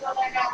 Thank you.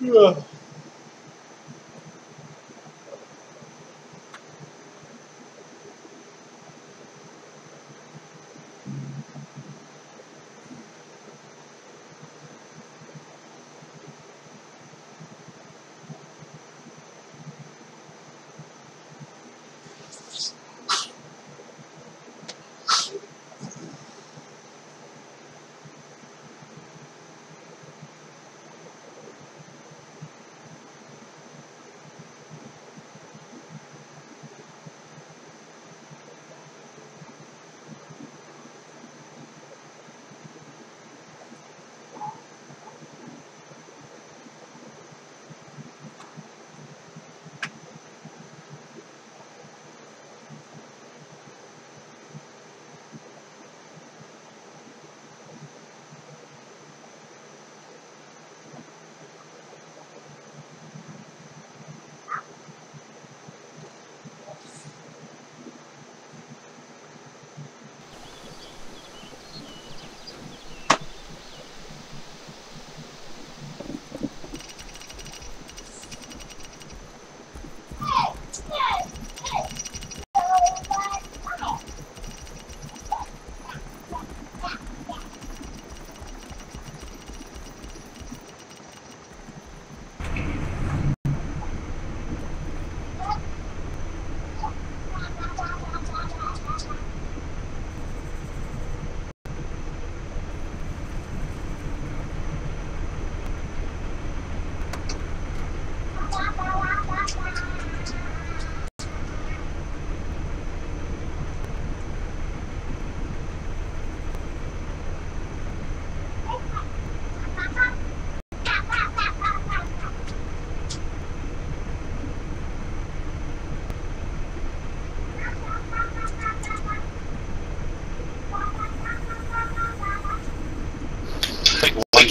Yeah.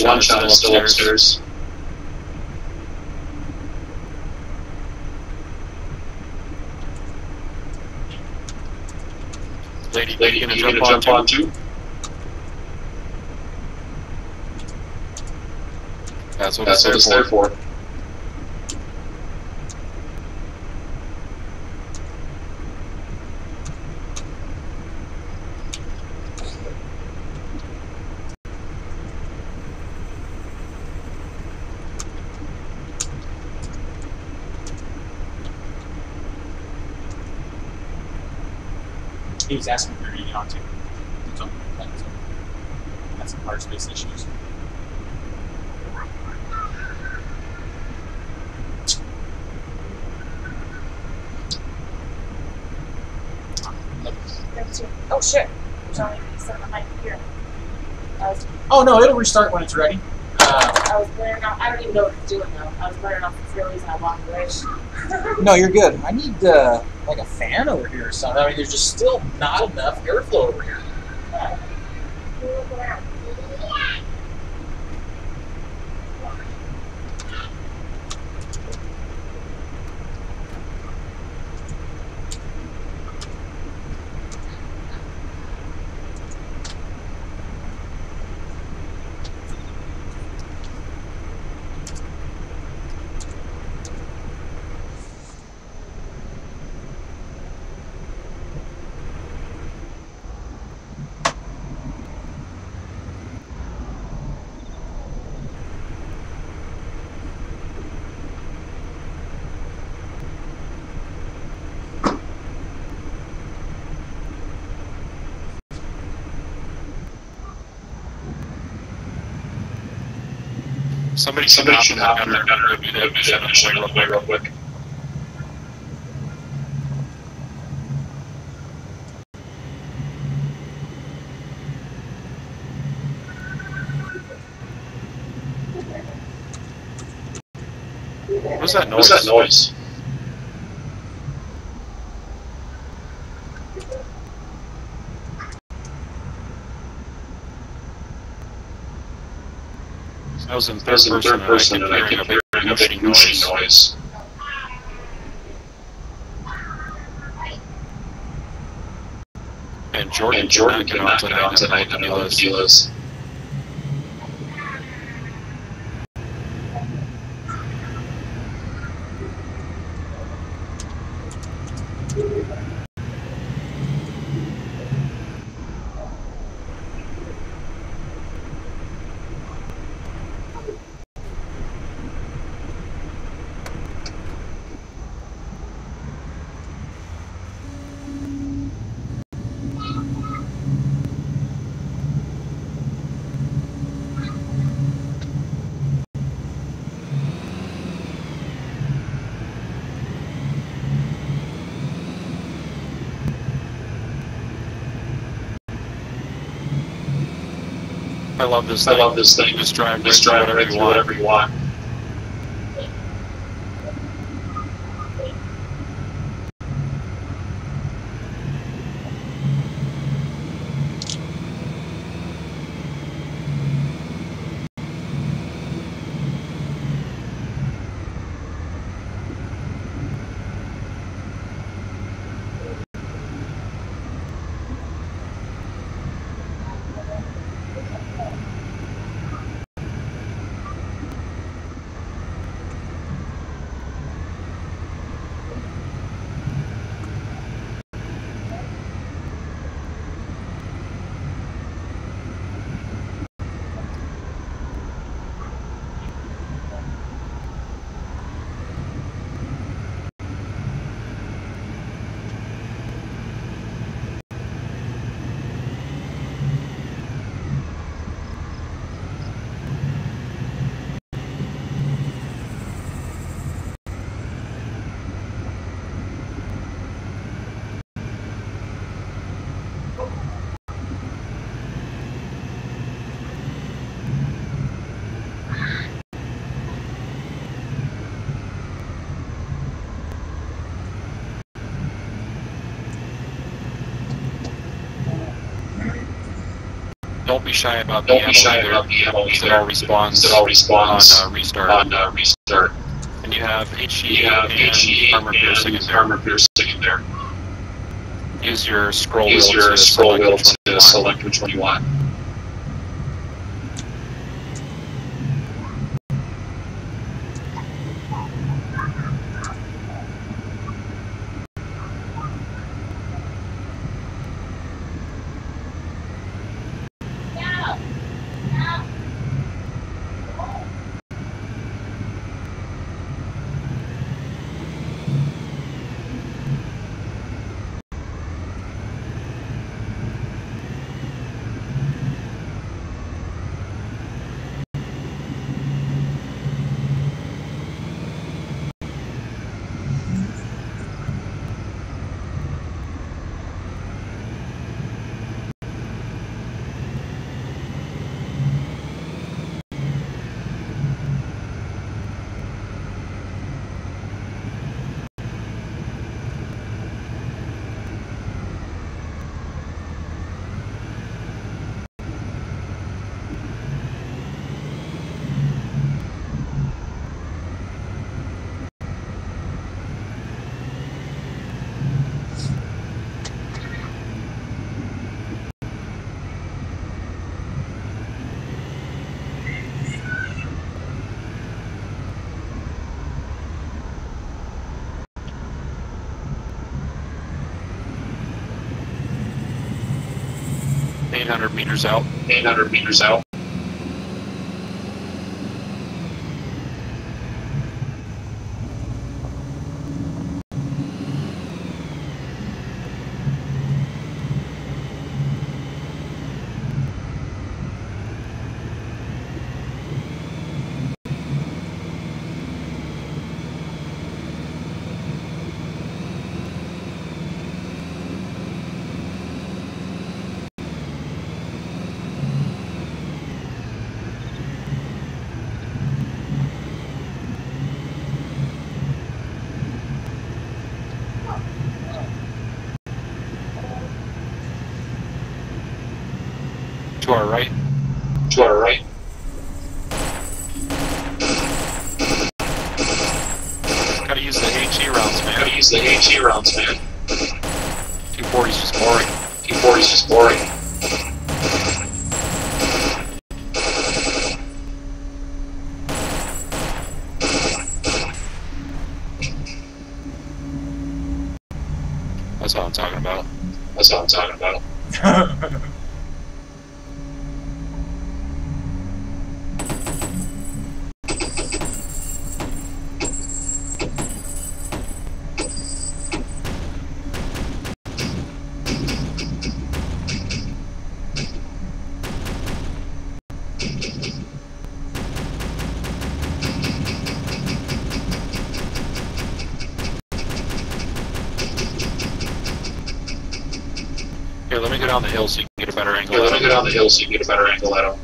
One shot is still upstairs. Lady, Lady, gonna you jump, jump on too? That's what That's what it's it's there there for. For. He was asking where you get onto. It's on the plane, so That's some hard space issues. Oh shit! There's only seven on my computer. I was, Oh no, it'll restart when it's ready. Uh, I was blaring off. I don't even know what it's doing though. I was blaring off the Phillies and I walked away. no, you're good. I need uh, like a fan over here or something. I mean, there's just still not enough airflow over here. Somebody Somebody should in hop the in gunner. gunner. That'd be that real quick, real quick. What's that noise? What's that noise? Was in third person, third person and I kept hearing hearing a big whooshing noise. noise. And Jordan, And Jordan could not get on tonight tonight on the the list. dealers. I love this I thing. love this thing. Just drive Just drive right through whatever you want. Don't be shy about the Don't ammo be shy either. about the ammo It all respawns It all on uh, restart. on uh, restart. and you have HE You have and HE armor piercing in there. armor piercing in there. Use your scroll Use wheel your to scroll select wheel to select which one you want. Eight hundred meters out. 800 meters out. To our right. To our right. Gotta use the HE rounds, Gotta man. use the HE rounds, man. 240's just boring. T40's just boring. That's what I'm talking about. That's what I'm talking about. Here, let me go down the hill so you can get a better angle. Here, let me go down the hill so you can get a better angle at him.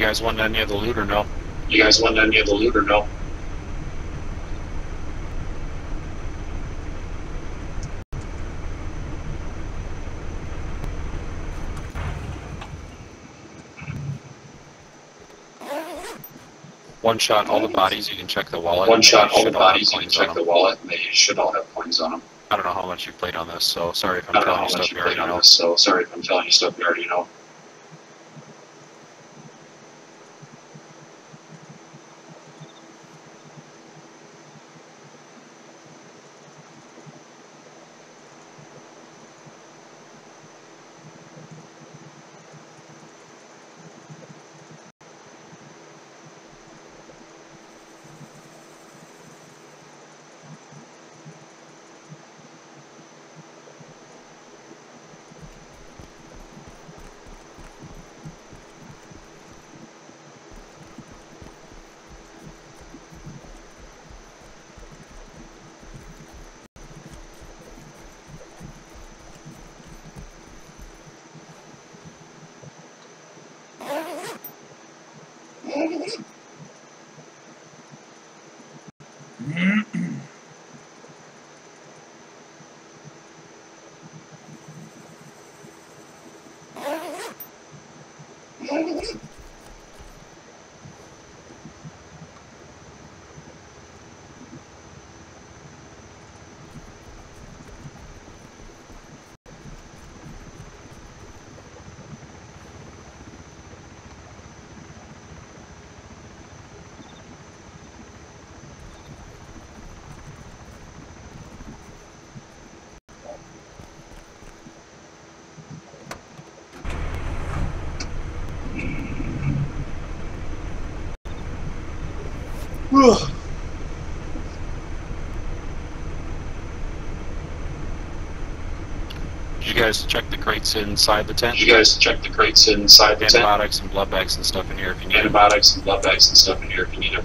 Guys want any of the loot or no? You guys want any of the loot or no? One shot, all the bodies. You can check the wallet. One shot, all the should all have bodies, you can check the wallet, and they should all have coins on them. I don't know how much you played on this, so sorry if I'm I don't know telling you stuff you you already know. this, so sorry if I'm telling you stuff you already know. Did you guys check the crates inside the tent? Did you guys check the crates inside the tent? Antibiotics and blood bags and stuff in here if you need them. Antibiotics and blood bags and stuff in here if you need them.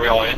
We all in?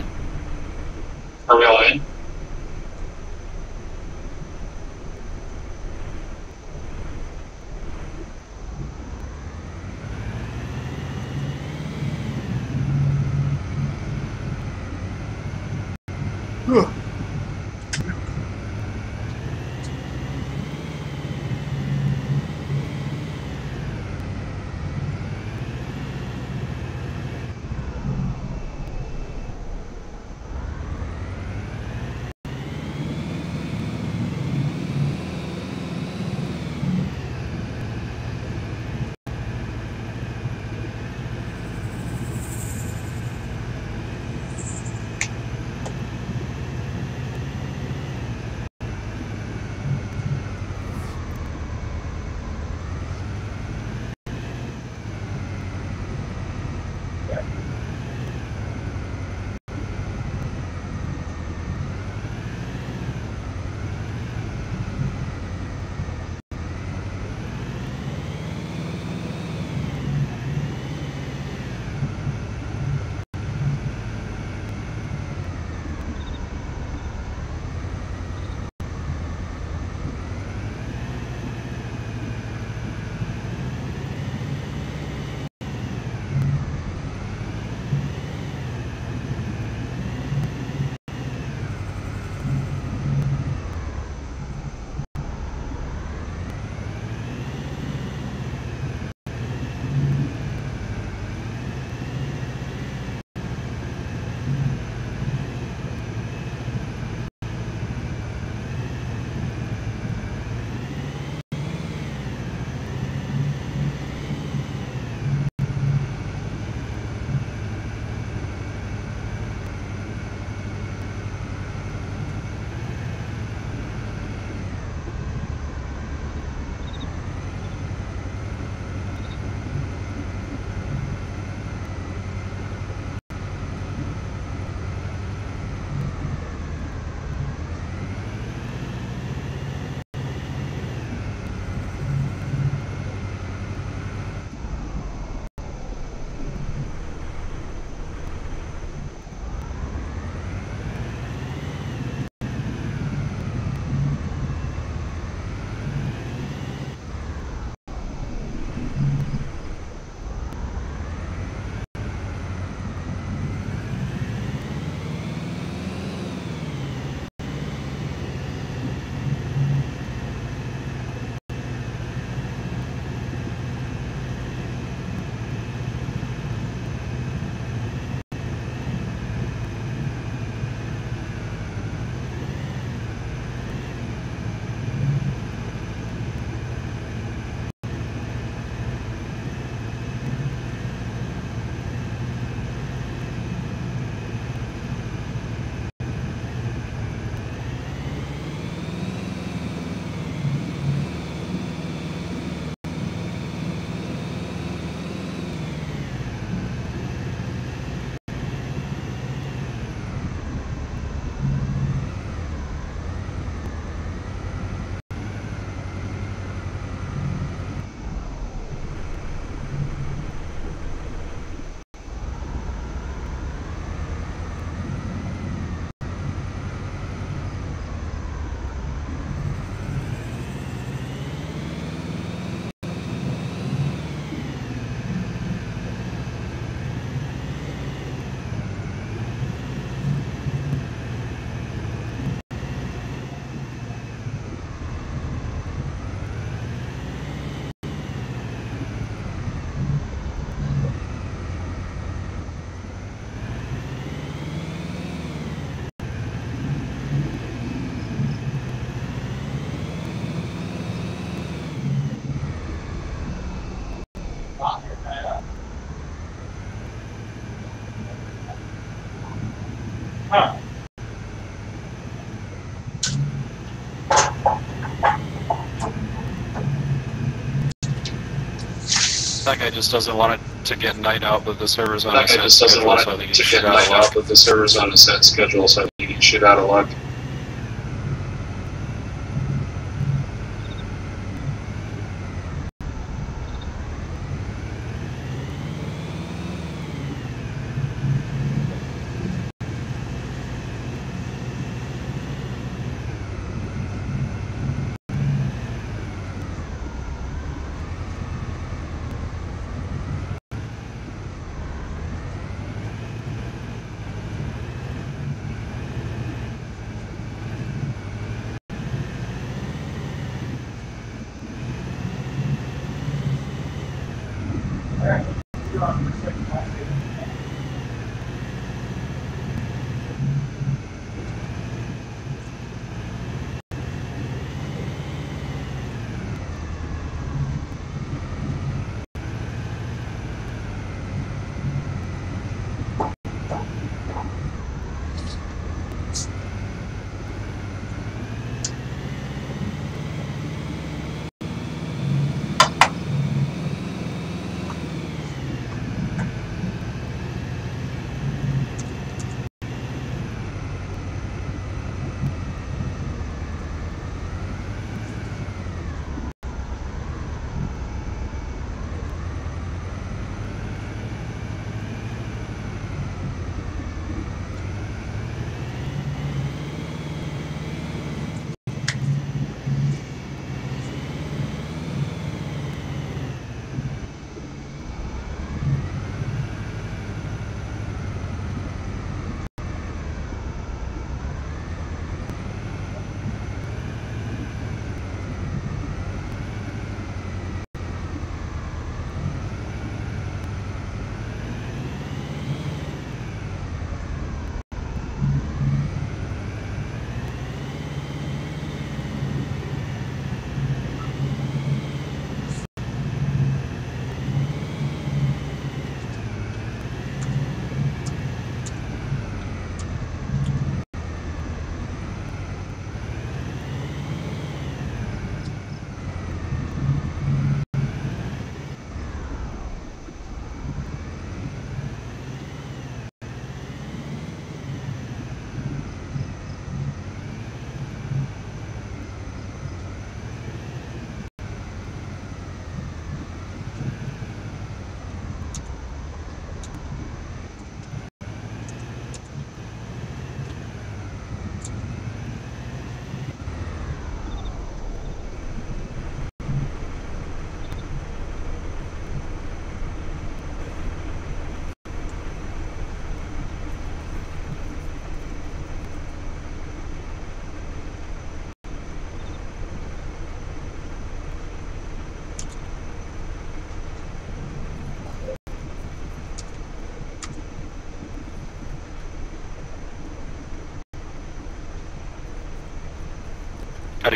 Guy just doesn't want it to get night out with the servers on a That guy set just doesn't schedule, want so I it think to get night out with the servers on a set schedule, so I think he's shit out of luck.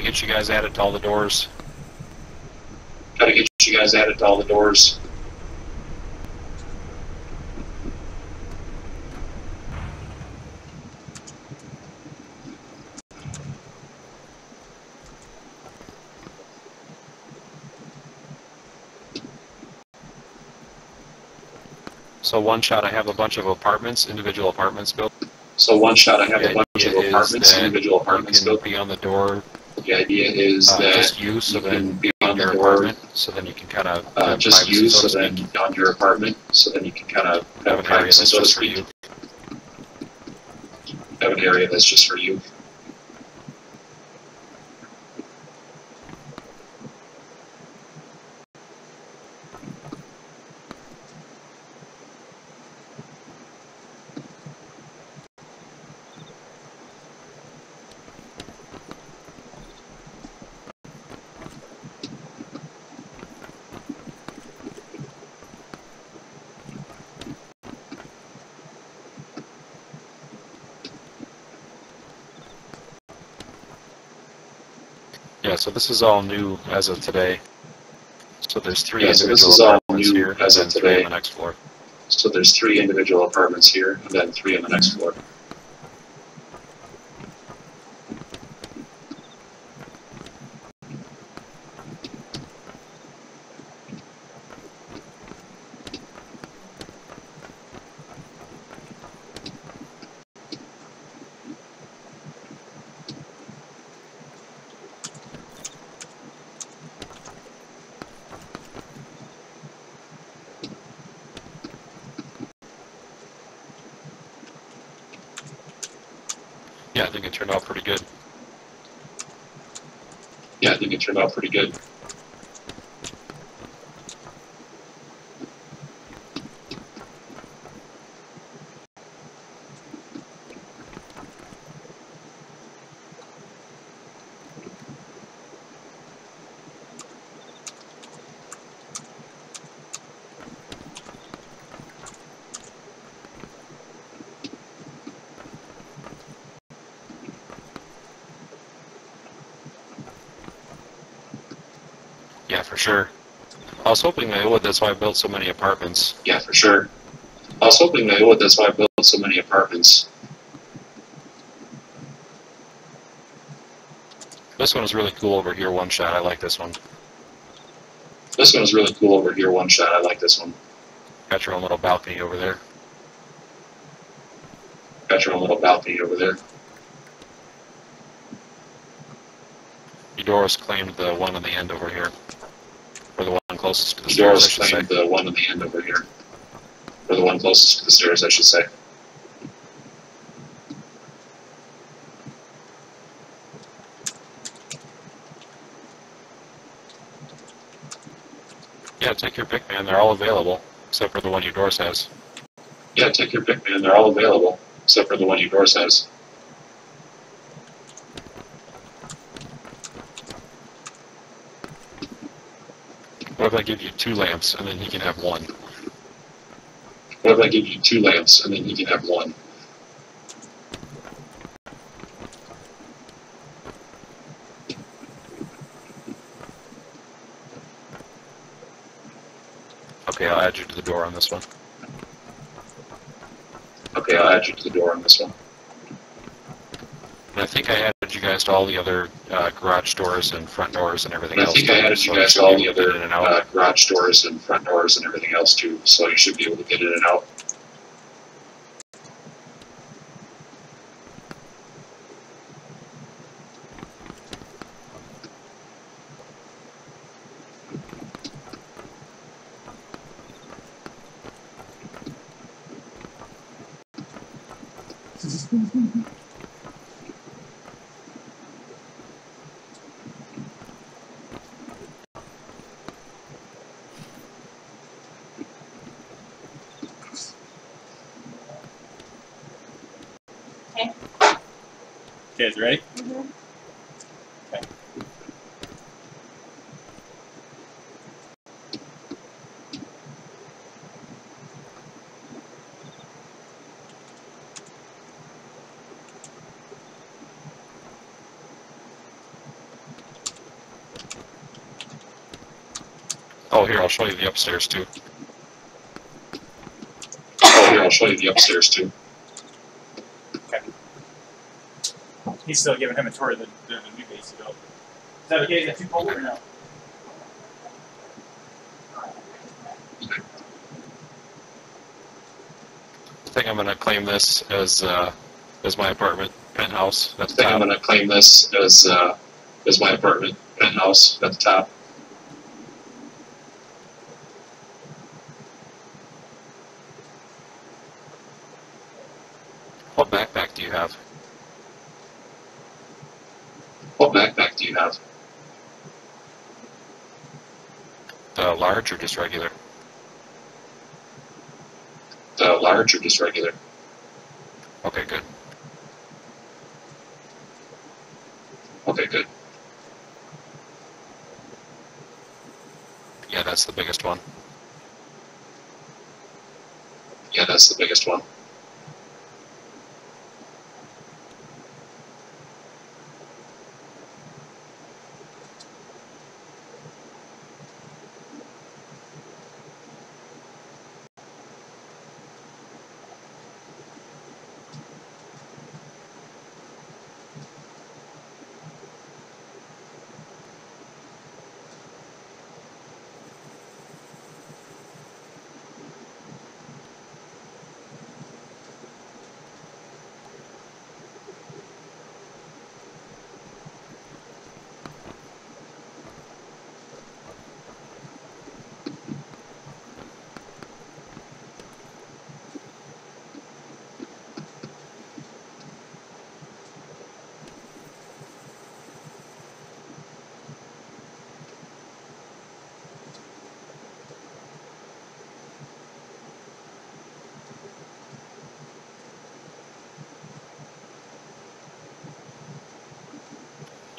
Get you guys added to all the doors. Gotta get you guys added to all the doors. So one shot, I have a bunch of apartments, individual apartments built. So one shot, I have a bunch of apartments, individual apartments built. be on the door, The idea is uh, that just you, so you can be on your apartment, so then you can kind of uh, just you, so so then on your apartment, so then you can kind of Have have an area that's so just for you. Have an area that's just for you. So this is all new as of today. So there's three Yeah, so this is all new here, and as of today. on the next floor. So there's three individual apartments here, and then three on the next floor. Yeah, I think it turned out pretty good. Yeah, I think it turned out pretty good. Sure. I was hoping they would. That's why I built so many apartments. Yeah, for sure. I was hoping they would. That's why I built so many apartments. This one is really cool over here. One shot. I like this one. This one is really cool over here. One shot. I like this one. Got your own little balcony over there. Got your own little balcony over there. Eudoros claimed the uh, one on the end over here. Or the one closest to the stairs, I should say. the one on the end over here. Or the one closest to the stairs, I should say. Yeah, take your pick, man. They're all available, except for the one Eudoros has. Yeah, take your pick, man. They're all available, except for the one Eudoros has. What if I give you two lamps and then he can have one? What if I give you two lamps and then you can have one? Okay, I'll add you to the door on this one. Okay, I'll add you to the door on this one. And I think I added you guys to all the other uh, garage doors and front doors and everything And I else. think I added so you guys to all the other get in and out. uh, garage doors and front doors and everything else too, so you should be able to get in and out. Oh, here, I'll show you the upstairs too. Oh, here, I'll show you the upstairs too. He's still giving him a tour of the, the, the new base to build. Is that okay? Is that too cold or no? I think I'm gonna claim this as uh, as my apartment penthouse at I the think I'm gonna claim this as, uh, as my apartment penthouse at the top. What backpack do you have? What backpack do you have? Uh, large or just regular? The large or just regular? Okay, good. Okay, good. Yeah, that's the biggest one.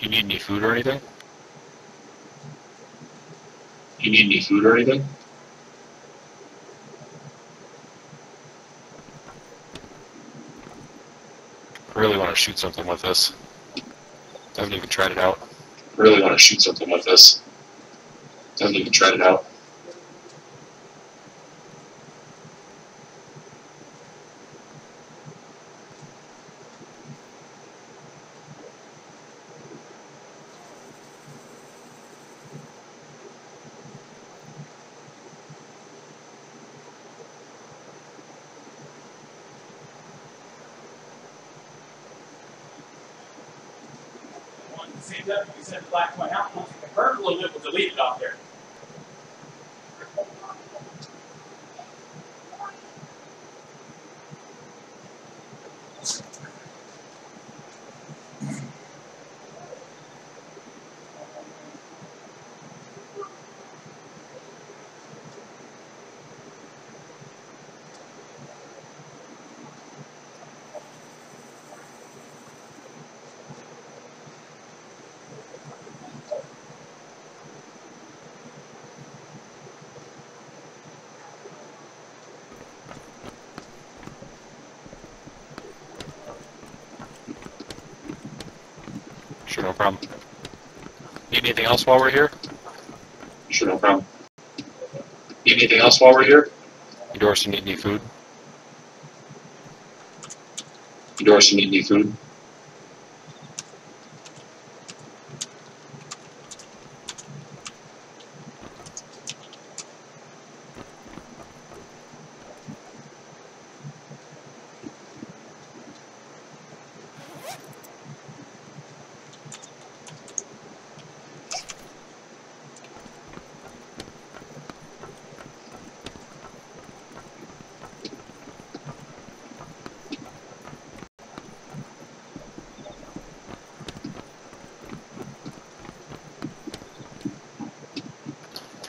You need any food or anything? You need any food or anything? I really want to shoot something with this. I haven't even tried it out. I Really want to shoot something with this. I Haven't even tried it out. Black and white out, once you convert a little bit, we'll delete it off there. Sure, no problem. Need anything else while we're here? Sure, no problem. Need anything else while we're here? You need any food? You need any food?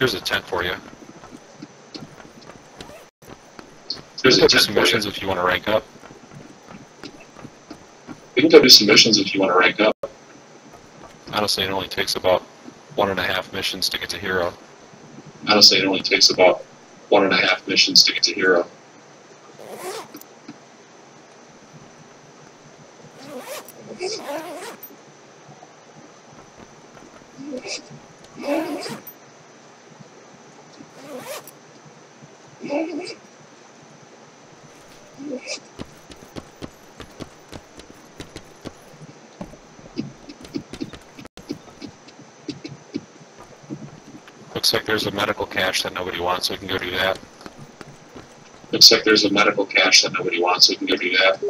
Here's a tent for you. There's a There's tent some for you. missions if you want to rank up. We can go do some missions if you want to rank up. Honestly, it only takes about one and a half missions to get to hero. Honestly, it only takes about one and a half missions to get to hero. Looks like there's a medical cache that nobody wants, we can go do that. Looks like there's a medical cache that nobody wants. We can go do that.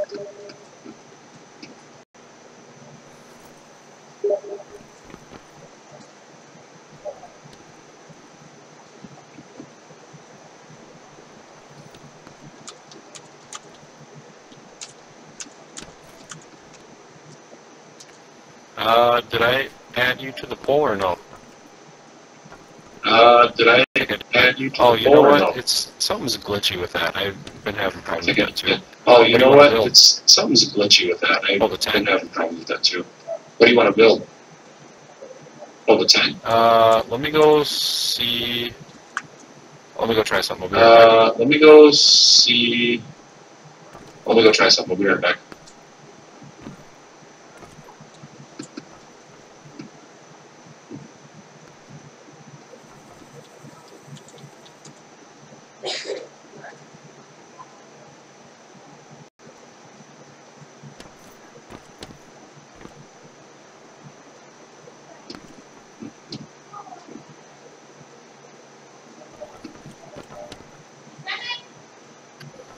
Uh, did I add you to the pole or no? Uh, did I I think I did. add you to Oh, the you know what? no? It's something's glitchy with that. I've been having problems with it it too. did. Oh, you What know what? build? It's something's glitchy with that. I've Oh, the tank. been having problems with that too. What do you want to build? Oh, the time. Uh, let me go see. Let me go try something. We'll right. Uh, let me go see. Let me go try something. We'll be right back.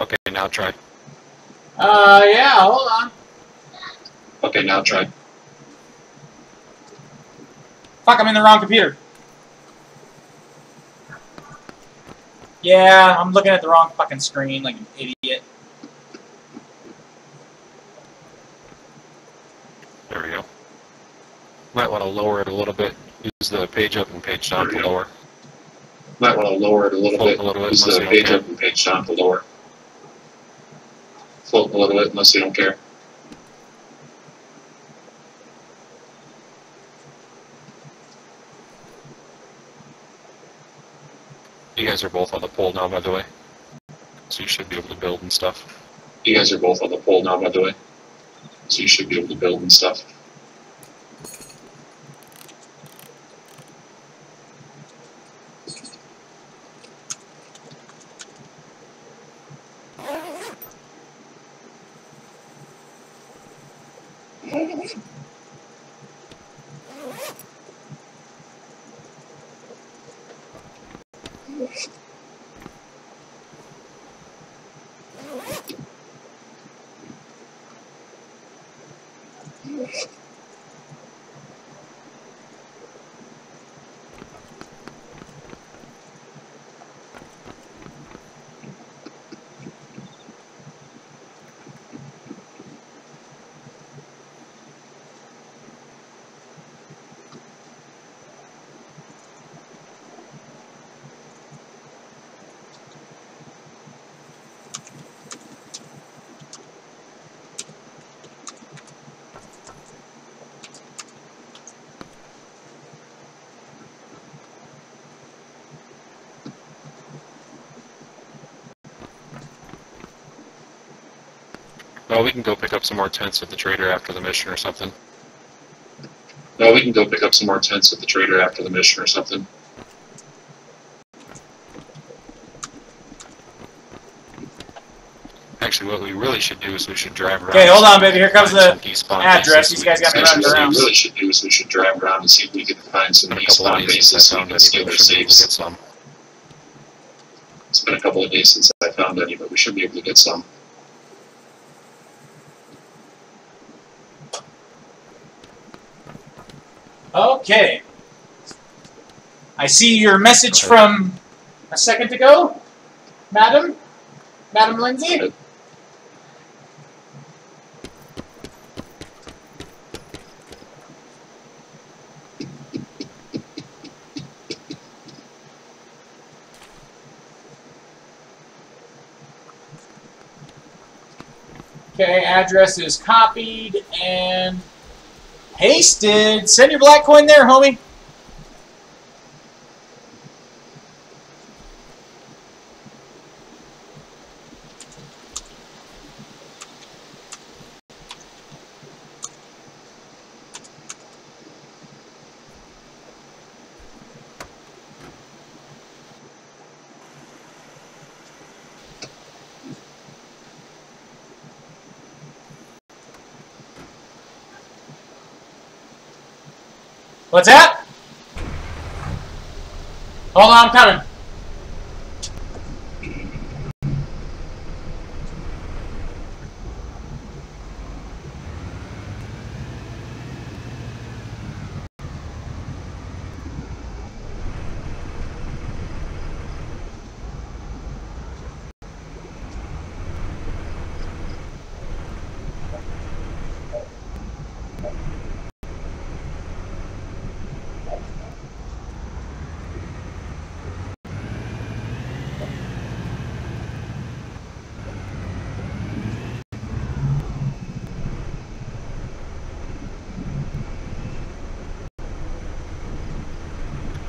Okay, now try. Uh, yeah, hold on. Okay, now try. Fuck, I'm in the wrong computer. Yeah, I'm looking at the wrong fucking screen like an idiot. There we go. Might want to lower it a little bit. Use the page up and page down to we go. lower. Might want to lower it a little Float bit. a little bit, Use the page care. up and page down to lower. Float a little bit unless you don't care. You guys are both on the pole now, by the way. So you should be able to build and stuff. You guys are both on the pole now, by the way. So you should be able to build and stuff. Well, we can go pick up some more tents at the trader after the mission or something. No, we can go pick up some more tents at the trader after the mission or something. Actually, what we really should do is we should drive around. Okay, hold on, baby. Here comes find the some despawn address. These guys got me send running Actually, some what around. we really should do is we should drive around and see if we can find some and a couple of respawn bases bases so I we found can any, steal but we their should be able to get some. It's been a couple of days since I found any, but we should be able to get some. Okay. I see your message from a second ago, Madam? Madam Lindsay? Okay, address is copied and pasted. Send your black coin there, homie. What's that? Hold on, I'm coming.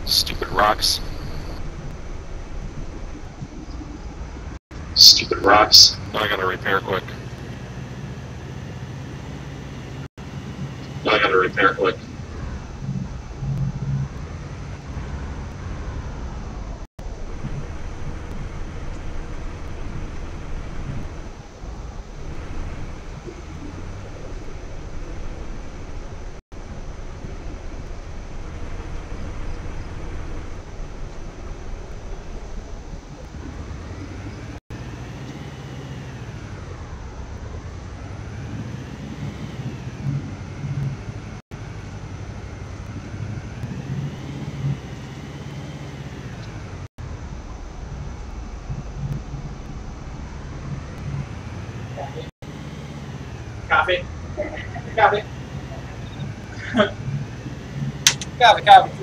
Stupid rocks. Stupid rocks. I gotta repair quick. Now I gotta repair quick. Copy. Copy. Copy, copy.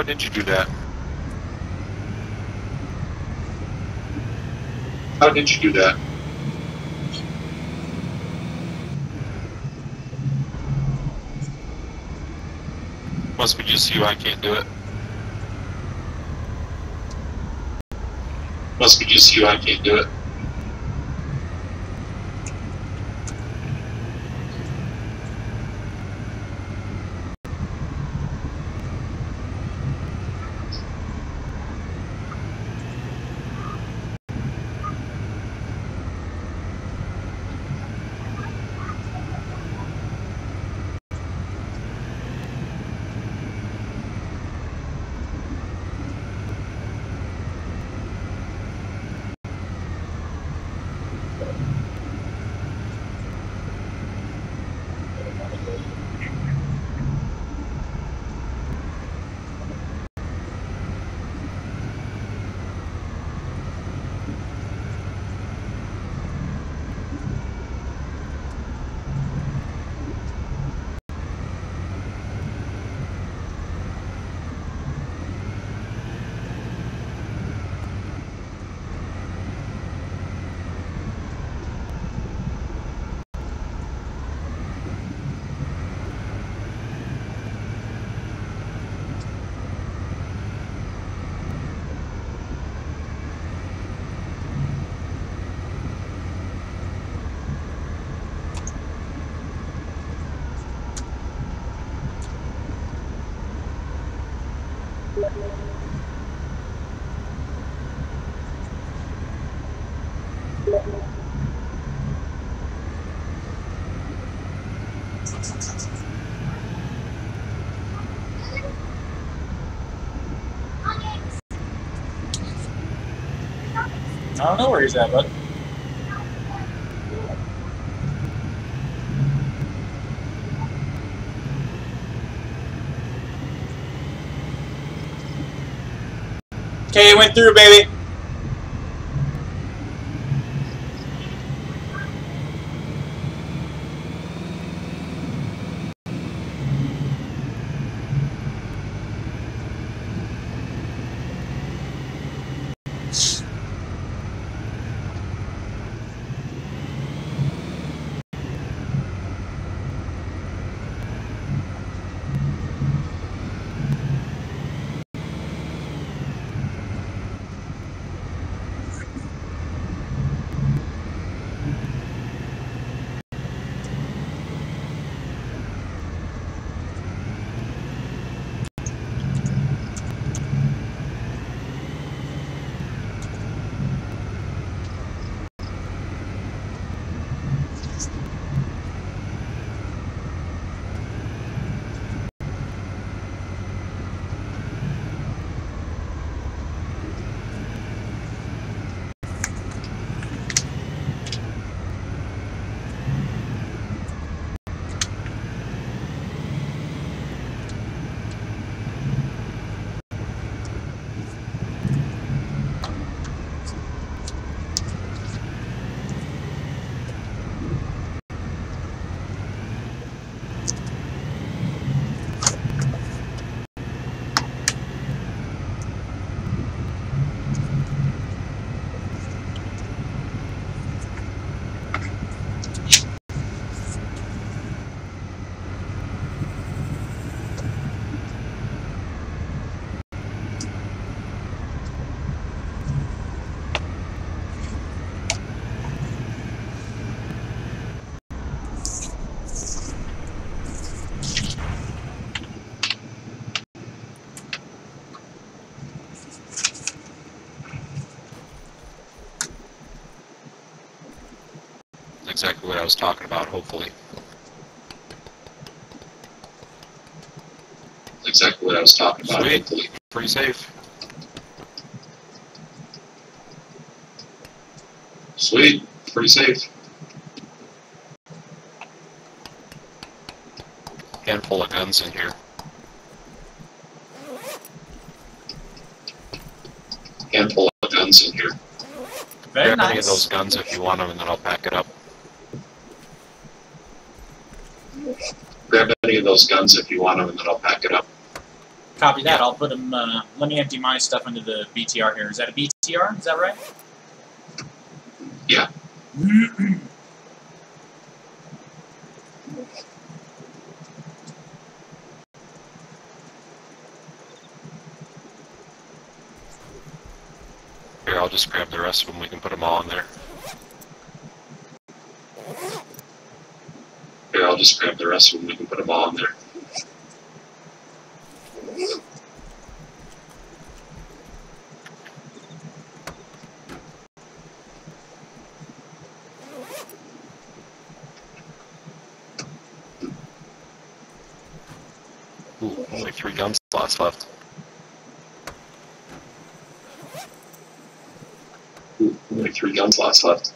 How did you do that? How did you do that? Must be just you, I can't do it. Must be just you, I can't do it. I don't know where he's at, bud. Okay, it went through, baby. What I was talking about, hopefully. Exactly what I was talking about. Sweet. hopefully. Pretty safe. Sweet. Pretty safe. Handful of guns in here. Handful of guns in here. Very Grab any of those guns if you want them, and then I'll pack it up. Grab any of those guns if you want them, and then I'll pack it up. Copy that. I'll put them. Uh, let me empty my stuff into the BTR here. Is that a BTR? Is that right? Yeah. Here, I'll just grab the rest of them. We can put them all in there. Here, I'll just grab the rest of them. We can put them all in there. Ooh, only three gun slots left. Ooh, only three gun slots left.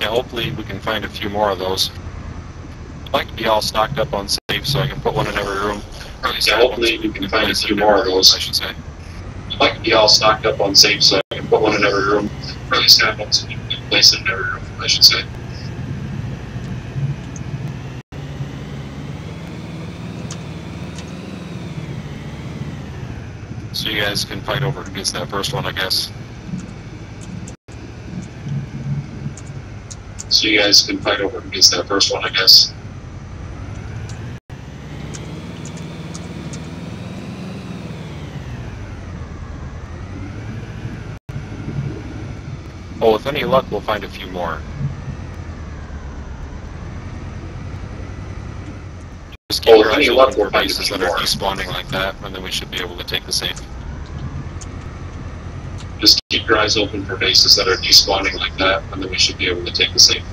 Yeah, hopefully we can find a few more of those. I'd like to be all stocked up on safe so I can put one in every room. Or at least Yeah, hopefully we can find a few more of those. I should say. I'd like to be all stocked up on safe so I can put one in every room. Or at least have one so you can place it in every room, I should say. So you guys can fight over who gets that first one, I guess. So you guys can fight over who gets that first one, I guess. Oh, with any luck, we'll find a few more. Just keep Oh, your with any eyes luck, open we'll for find a bases that are more. despawning like that, and then we should be able to take the safe. Eyes open for bases that are despawning like that, and then we should be able to take the safe.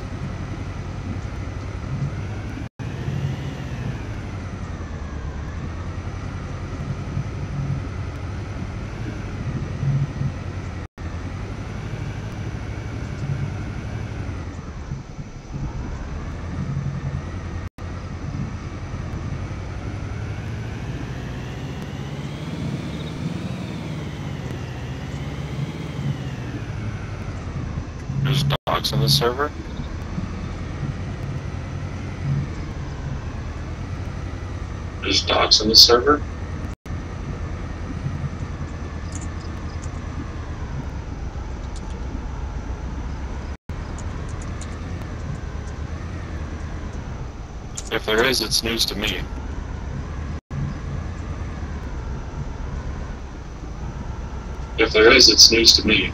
Dogs on the server. There's dogs on the server. If there is, it's news to me. If there is, it's news to me.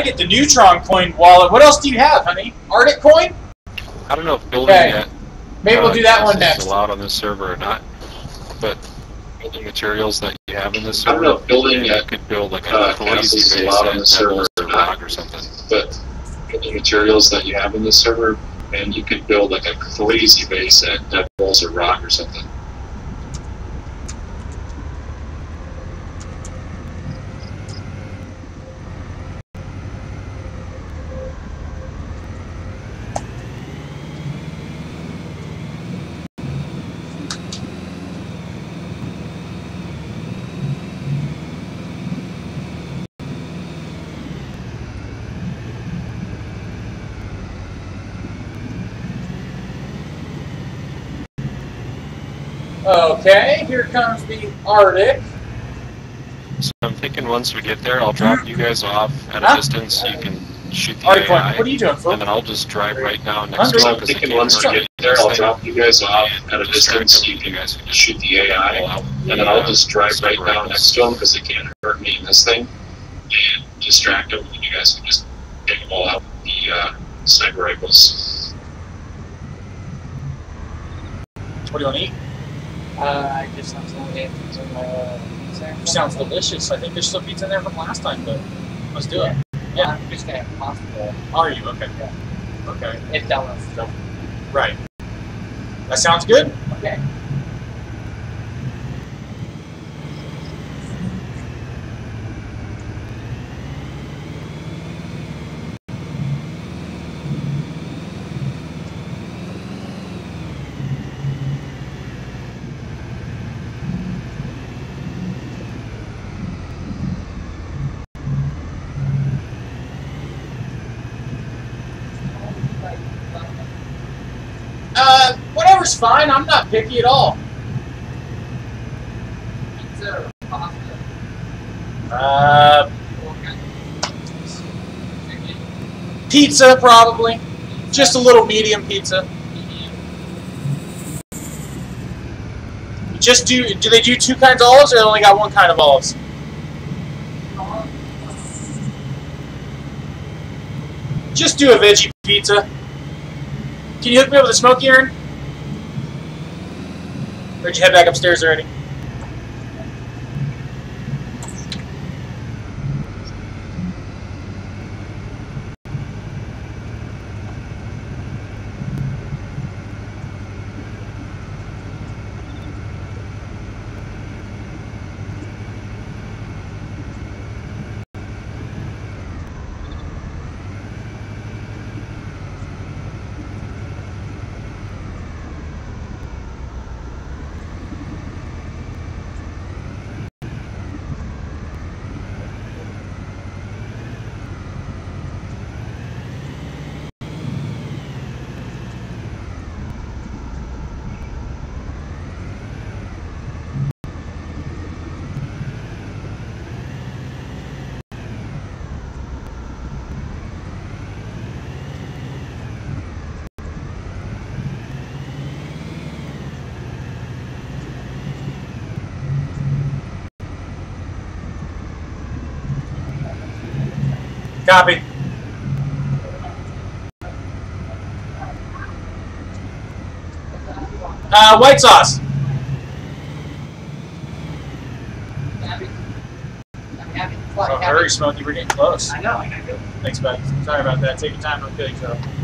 Trying to get the Neutron coin wallet. What else do you have, honey? Arctic coin? I don't know if building Okay. yet Maybe we'll uh, do that one is next. allowed on this server or not, but building materials that you have in this server. I don't know if building you could build like a uh, crazy is base allowed on at the server or or not. Rock or something. but building materials that you have in this server, and you could build like a crazy base at Devils or Rock or something. Okay, here comes the Arctic. So I'm thinking once we get there, I'll drop you guys off at a distance. So You can shoot the All right, AI, Glenn, what are you doing, and Phil? then I'll just drive right down next to So I'm thinking once we get there, I'll drop you guys off And at a just start distance. You can guys can shoot the AI, pull out. and then I'll just drive right Sniper down next to them because they can't hurt me in this thing, and distract them. And you guys can just take them all out with the uh, sniper rifles. What do you want to eat? Uh, I just have some things in my. Sounds delicious. I think there's still pizza in there from last time, but let's do it. Yeah. I'm just gonna have pasta Are you? Okay. Yeah. Okay. if that. Right. That sounds good. Okay. Uh, whatever's fine. I'm not picky at all. Pizza or pasta? Uh, pizza probably. Just a little medium pizza. Medium? Just do. Do they do two kinds of olives, or they only got one kind of olives? Just do a veggie pizza. Can you hook me up with a smoke urn? Did you head back upstairs already? Copy. Uh, white sauce. Oh, hurry, Smokey. We're getting close. I know. I go. Thanks, buddy. Sorry about that. Take your time. I'm kill yourself.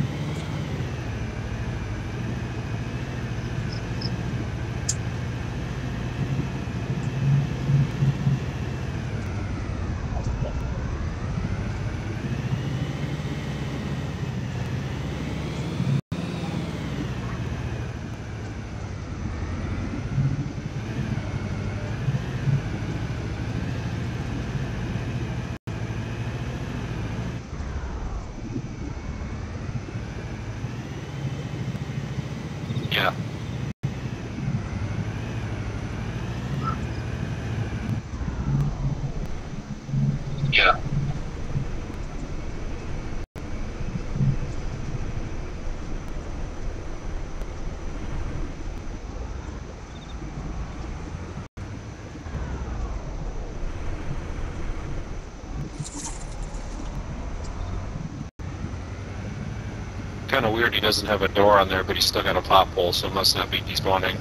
Kind of weird he doesn't have a door on there, but he's still got a plot pole, so must not be despawning.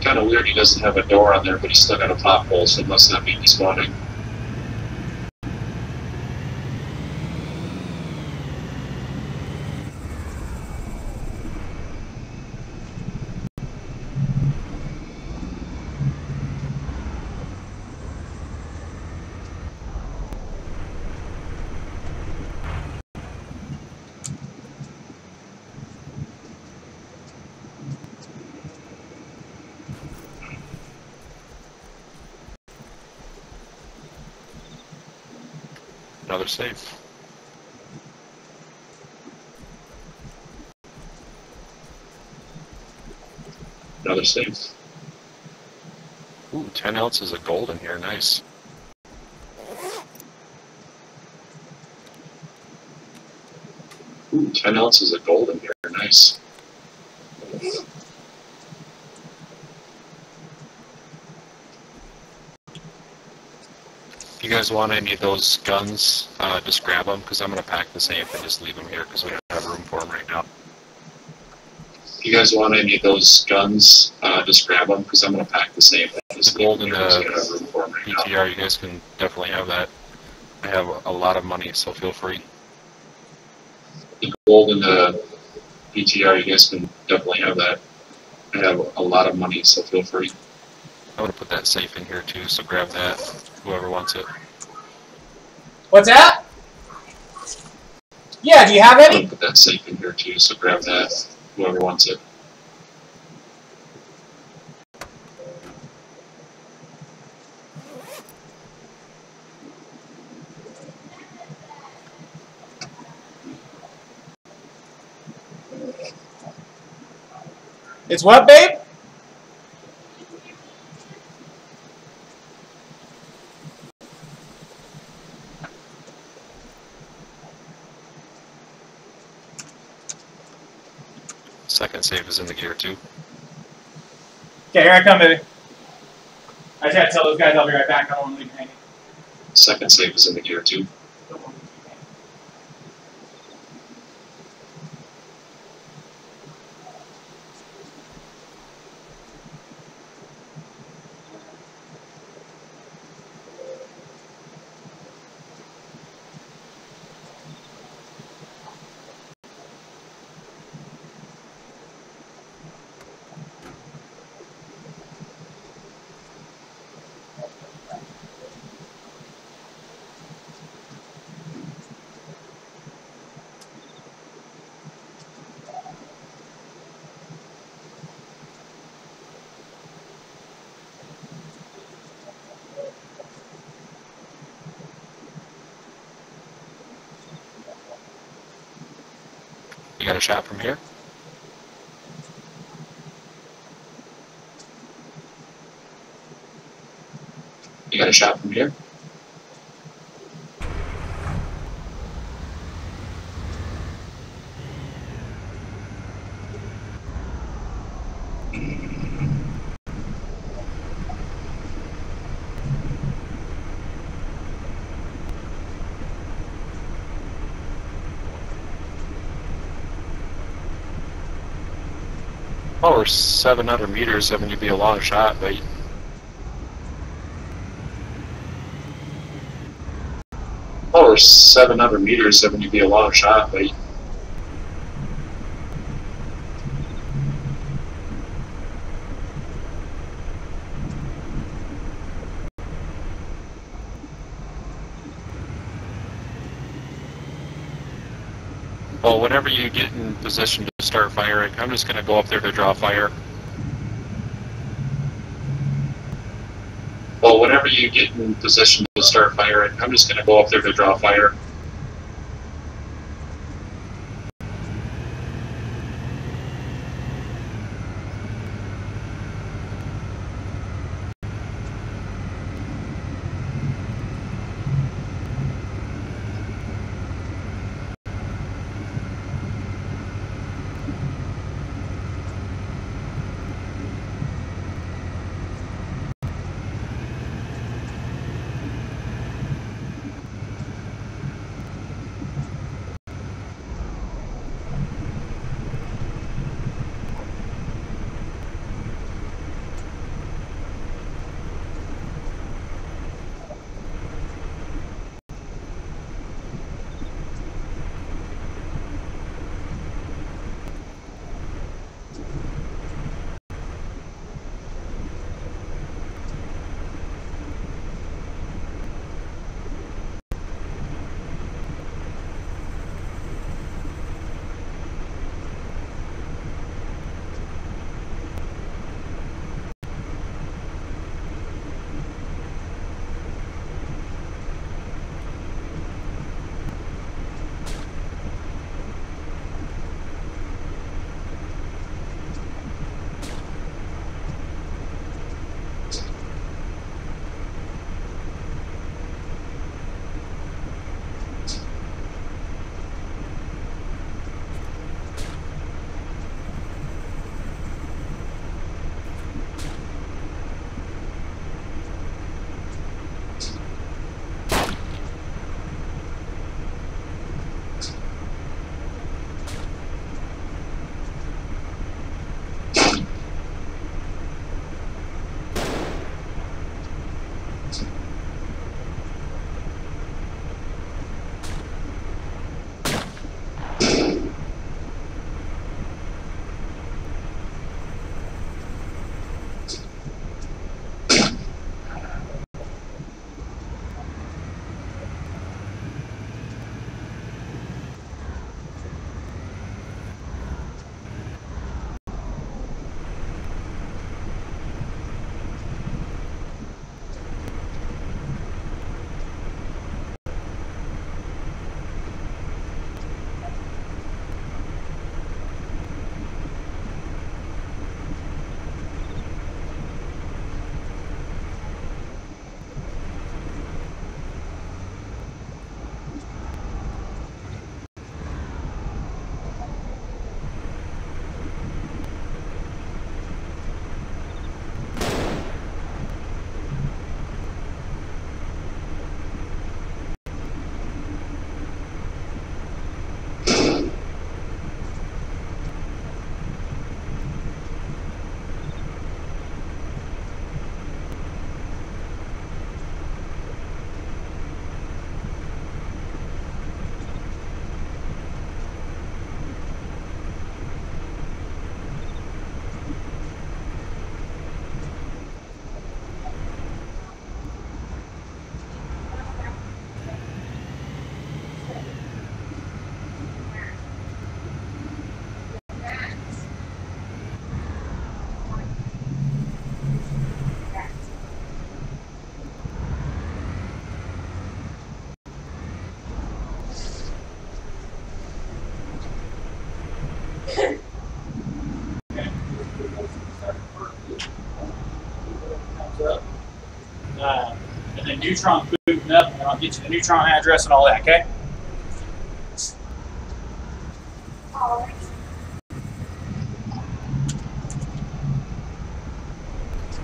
Kind of weird he doesn't have a door on there, but he's still got a plot pole, so must not be despawning. Another safe. Another safe. 10 ounces of gold in here. Nice. Ooh, 10 ounces of gold in here. Nice. Guys want any of those guns, uh, just grab them because I'm going to pack the safe and just leave them here because we don't have room for them right now. If you guys want any of those guns, uh, just grab them because I'm going to pack the safe. Just The gold and them the here 'cause we have room for 'em right now. PTR, you guys can definitely have that. I have a lot of money, so feel free. The gold and the PTR, you guys can definitely have that. I have a lot of money, so feel free. I'm going to put that safe in here too, so grab that, whoever wants it. What's that? Yeah, do you have any? put that safe in here too, so grab that. Whoever wants it. It's what, babe? Second save is in the gear too. Okay, here I come, baby. I just had to tell those guys I'll be right back. I don't want to leave hanging. Second save is in the gear too. You got a shot from here? You got a shot from here? 700 meters. I mean, you'd be a long shot, but Oh, we're 700 meters, so when you be a long shot, but well, whenever you get in position to start firing, I'm just going to go up there to draw fire. well, whenever you get in position to start firing, I'm just gonna go up there to draw fire. Neutron booting up, and I'll get you the Neutron address and all that, okay?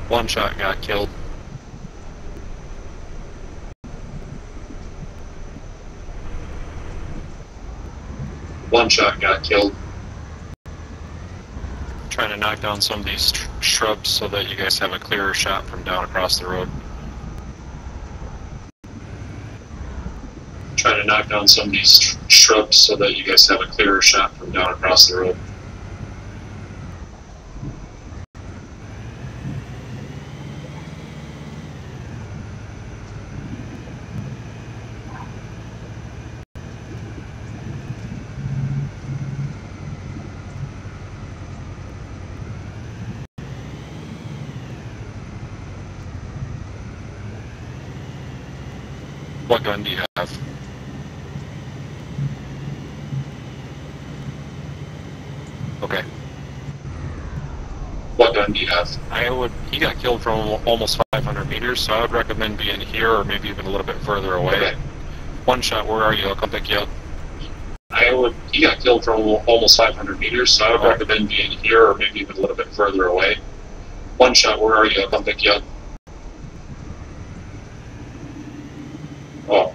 One shot got killed. One shot got killed. Trying to knock down some of these shrubs so that you guys have a clearer shot from down across the road. Down some of these shrubs so that you guys have a clearer shot from down across the road. What gun do you have? Okay. What gun do? I would. He got killed from almost 500 meters, so I would recommend being here or maybe even a little bit further away. Okay. One shot. Where are you? I'll come pick you up. I would. He got killed from almost 500 meters, so I would recommend being here or maybe even a little bit further away. One shot. Where are you? I'll come pick you up. Oh,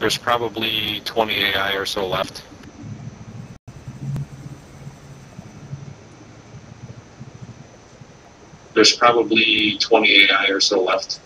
There's probably 20 AI or so left. There's probably 20 AI or so left.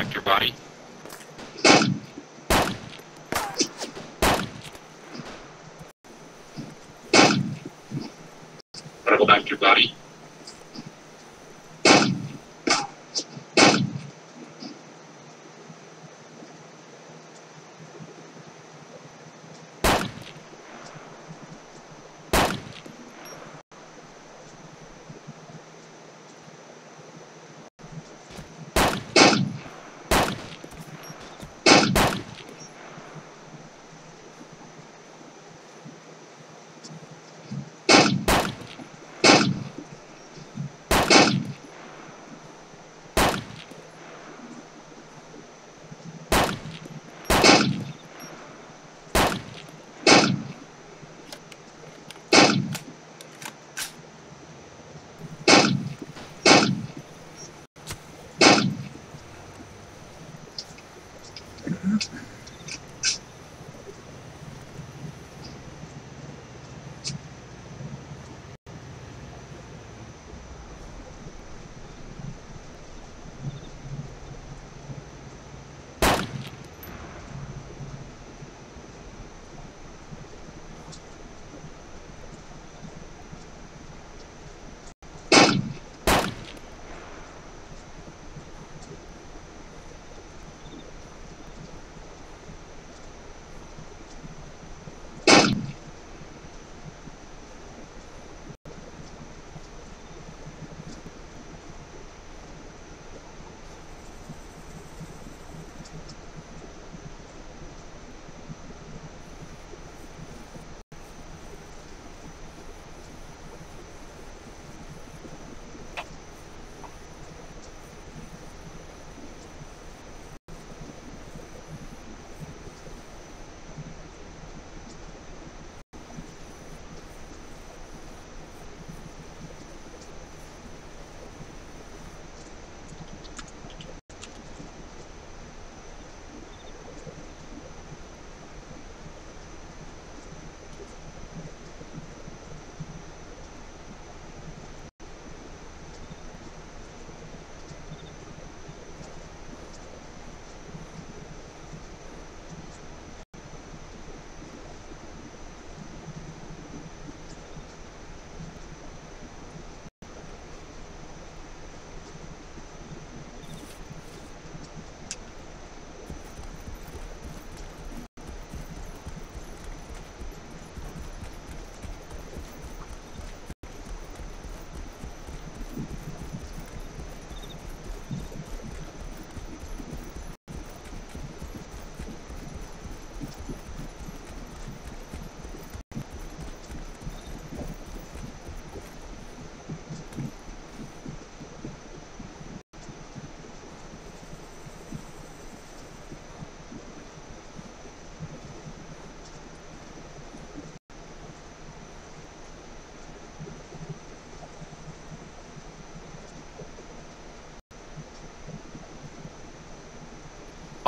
To your body. To your body.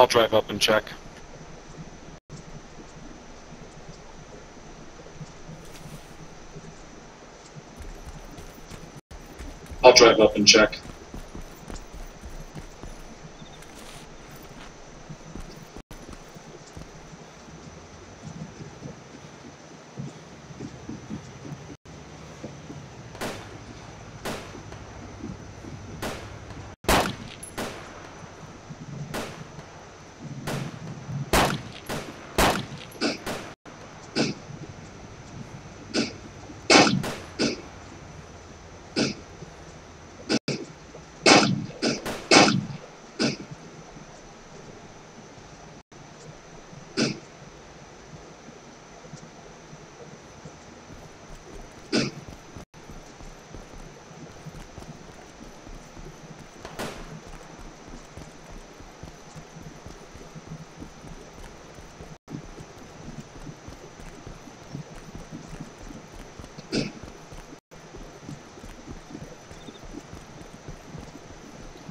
I'll drive up and check. I'll drive up and check.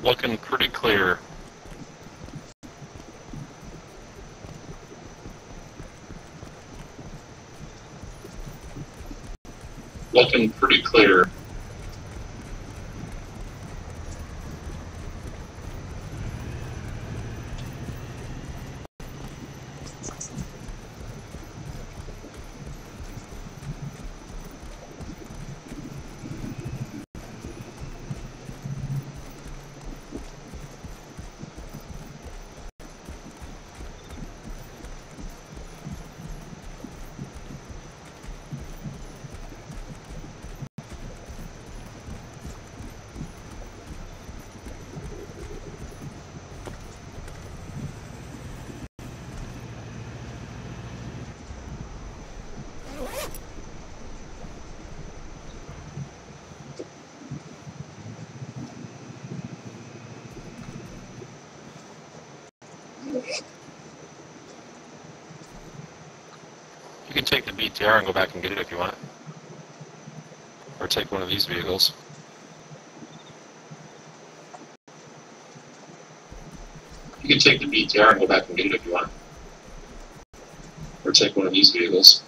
Looking pretty clear. Looking pretty clear. Take the BTR and go back and get it if you want. Or take one of these vehicles. You can take the BTR and go back and get it if you want. Or take one of these vehicles.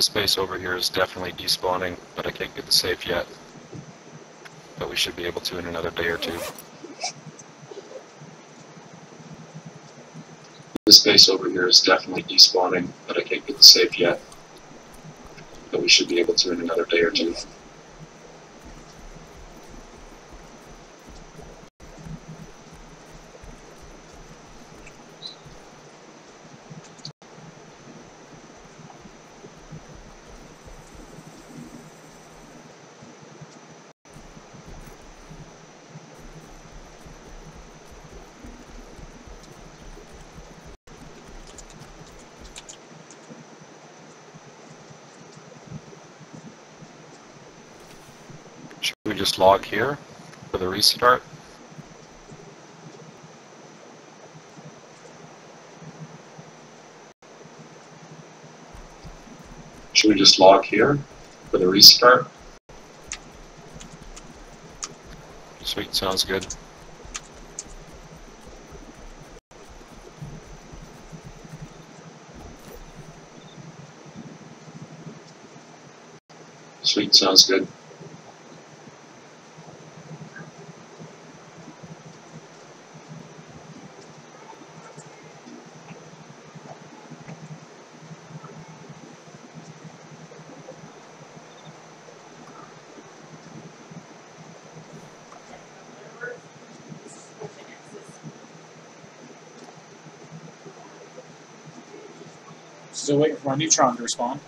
This base over here is definitely despawning, but I can't get the safe yet. But we should be able to in another day or two. This base over here is definitely despawning, but I can't get the safe yet. But we should be able to in another day or two. Should we just log here for the restart? Should we just log here for the restart? Sweet, sounds good. Sweet, sounds good. Still waiting for my neutron to respond.